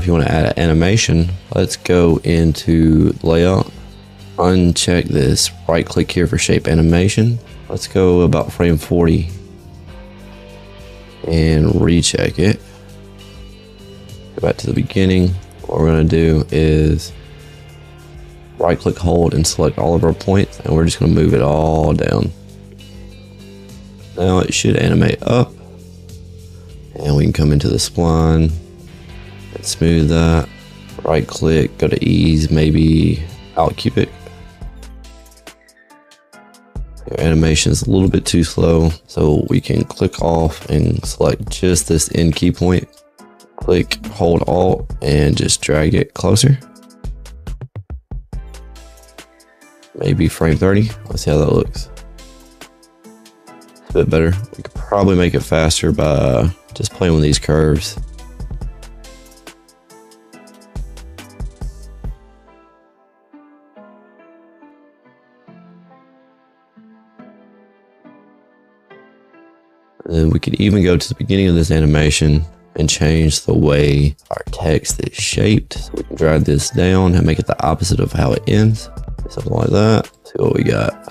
If you want to add an animation, let's go into layout, uncheck this, right click here for shape animation. Let's go about frame 40 and recheck it. Go back to the beginning. What we're gonna do is right click hold and select all of our points and we're just gonna move it all down. Now it should animate up and we can come into the spline smooth that. Right click, go to ease, maybe out cubic. Your animation is a little bit too slow, so we can click off and select just this end key point. Click, hold alt, and just drag it closer. Maybe frame 30. Let's see how that looks. It's a bit better. We could probably make it faster by just playing with these curves. And then we could even go to the beginning of this animation and change the way our text is shaped. So we can drag this down and make it the opposite of how it ends. Something like that. See what we got.